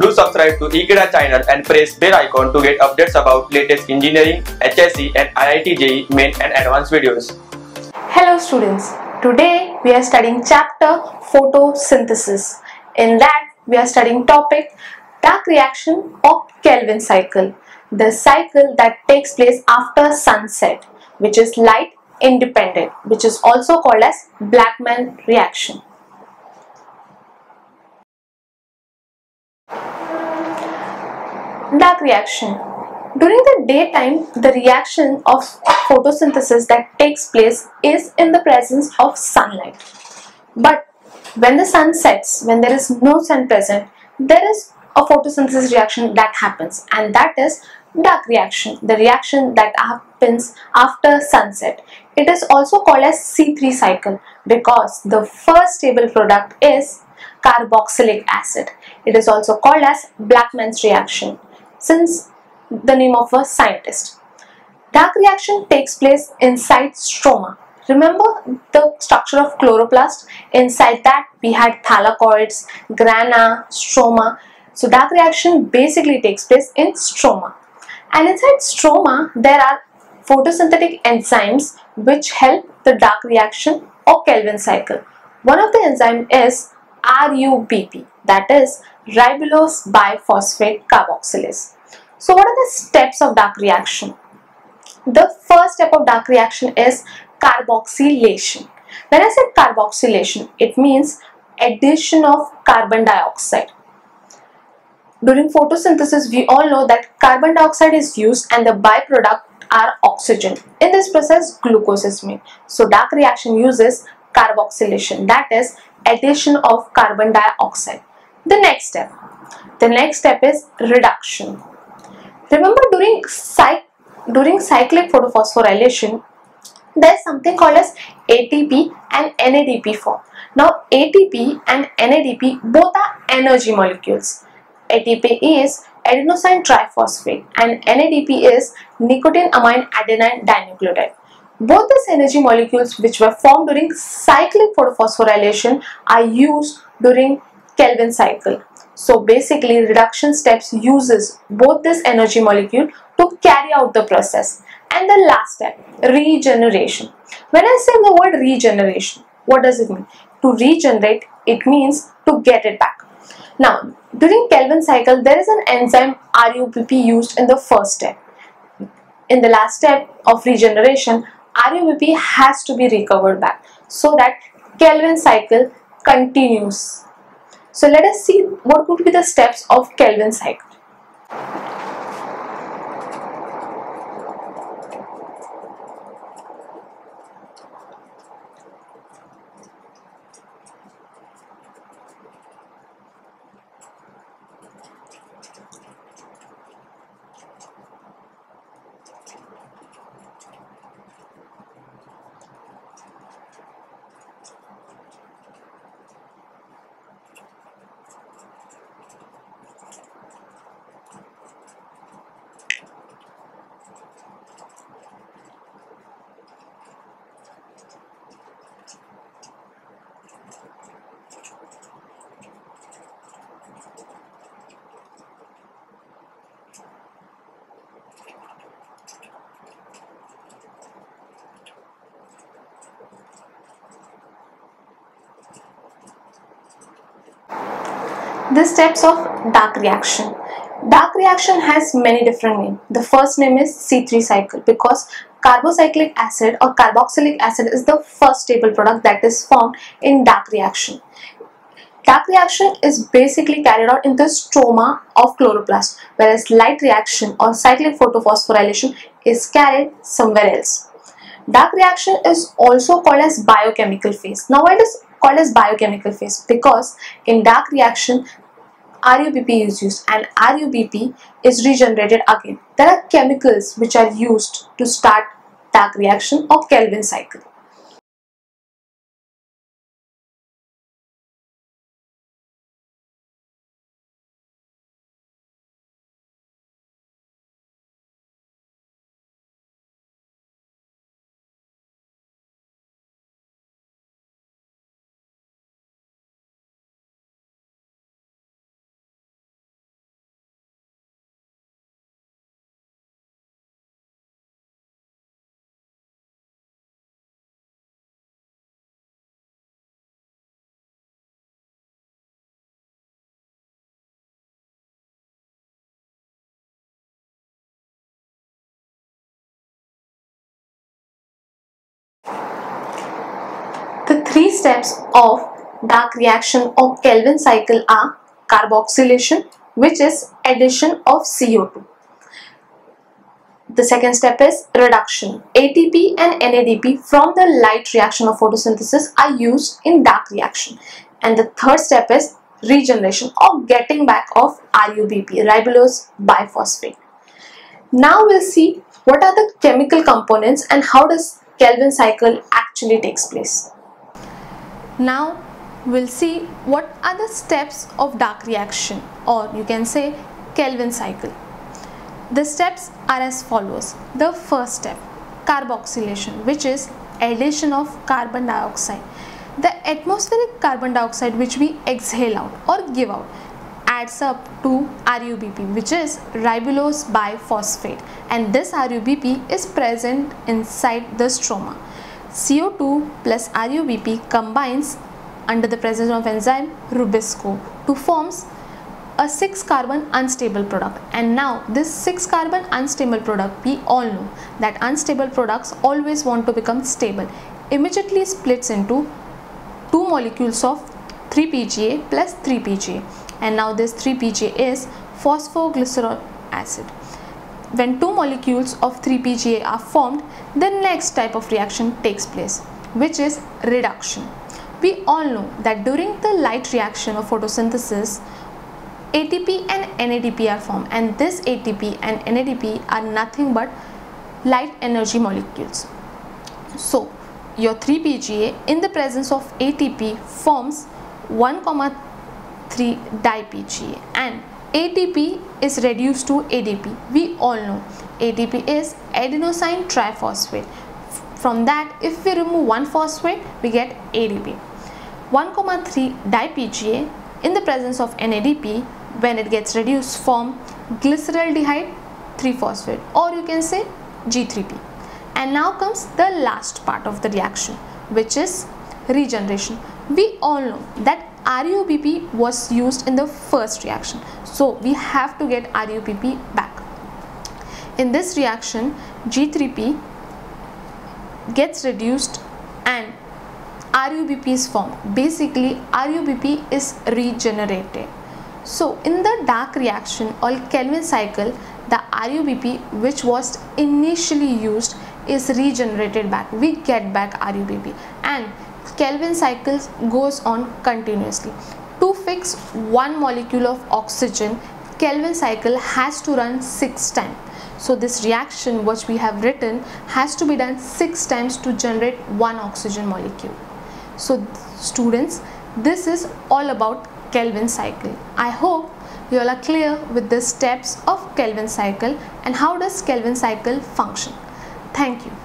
Do subscribe to Ekeeda channel and press bell icon to get updates about latest engineering, HSC and IIT JEE main and advanced videos. Hello students, today we are studying chapter photosynthesis. In that we are studying topic dark reaction or Calvin cycle, the cycle that takes place after sunset which is light independent which is also called as Blackman reaction. Dark reaction. During the daytime, the reaction of photosynthesis that takes place is in the presence of sunlight. But when the sun sets, when there is no sun present, there is a photosynthesis reaction that happens and that is dark reaction, the reaction that happens after sunset. It is also called as C3 cycle because the first stable product is carboxylic acid. It is also called as Blackman's reaction since the name of a scientist. Dark reaction takes place inside stroma. Remember the structure of chloroplast? Inside that we had thylakoids, grana, stroma. So dark reaction basically takes place in stroma. And inside stroma there are photosynthetic enzymes which help the dark reaction or Calvin cycle. One of the enzyme is RUBP that is ribulose biphosphate carboxylase. So what are the steps of dark reaction? The first step of dark reaction is carboxylation. When I said carboxylation, it means addition of carbon dioxide. During photosynthesis, we all know that carbon dioxide is used and the byproduct are oxygen. In this process, glucose is made. So dark reaction uses carboxylation that is addition of carbon dioxide. The next step. The next step is reduction. Remember during, cy during cyclic photophosphorylation, there is something called as ATP and NADP form. Now ATP and NADP both are energy molecules. ATP is adenosine triphosphate and NADP is nicotinamide adenine dinucleotide. Both these energy molecules which were formed during cyclic photophosphorylation are used during Calvin cycle. So basically reduction steps uses both this energy molecule to carry out the process. And the last step, regeneration. When I say the word regeneration, what does it mean? To regenerate, it means to get it back. Now, during Calvin cycle, there is an enzyme RUBP used in the first step. In the last step of regeneration, RUBP has to be recovered back so that Calvin cycle continues. So let us see what could be the steps of Calvin cycle. The steps of dark reaction. Dark reaction has many different names the first name is c3 cycle because carbocyclic acid or carboxylic acid is the first stable product that is formed in dark reaction. Dark reaction is basically carried out in the stroma of chloroplast whereas light reaction or cyclic photophosphorylation is carried somewhere else. Dark reaction is also called as biochemical phase. Now why does called as biochemical phase? Because in dark reaction RUBP is used and RUBP is regenerated again. There are chemicals which are used to start dark reaction or Calvin cycle. The three steps of dark reaction or Calvin cycle are carboxylation which is addition of CO2. The second step is reduction. ATP and NADP from the light reaction of photosynthesis are used in dark reaction. And the third step is regeneration or getting back of RUBP, ribulose biphosphate. Now we'll see what are the chemical components and how does Calvin cycle actually takes place. Now we'll see what are the steps of dark reaction or you can say Calvin cycle. The steps are as follows. The first step carboxylation which is addition of carbon dioxide. The atmospheric carbon dioxide which we exhale out or give out adds up to RUBP which is ribulose biphosphate and this RUBP is present inside the stroma. CO2 plus RUBP combines under the presence of enzyme Rubisco to forms a 6 carbon unstable product. And now this 6 carbon unstable product we all know that unstable products always want to become stable. Immediately splits into two molecules of 3 PGA plus 3 PGA and now this 3 PGA is phosphoglycerol acid when two molecules of 3 PGA are formed the next type of reaction takes place which is reduction we all know that during the light reaction of photosynthesis, ATP and NADP are formed and this ATP and NADP are nothing but light energy molecules. So, your 3-PGA in the presence of ATP forms 1, 3 dipga and ATP is reduced to ADP. We all know ATP is adenosine triphosphate from that if we remove one phosphate we get ADP. 1,3 dipga in the presence of NADP when it gets reduced form glyceraldehyde 3-phosphate or you can say G3P. And now comes the last part of the reaction which is regeneration. We all know that RUBP was used in the first reaction. So we have to get RUBP back. In this reaction G3P gets reduced and RUBP is formed. Basically RUBP is regenerated. So in the dark reaction or Calvin cycle the RUBP which was initially used is regenerated back. We get back RUBP and Calvin cycle goes on continuously. To fix one molecule of oxygen Calvin cycle has to run 6 times so this reaction which we have written has to be done 6 times to generate one oxygen molecule. So students, this is all about Calvin cycle. I hope you all are clear with the steps of Calvin cycle and how does Calvin cycle function. Thank you.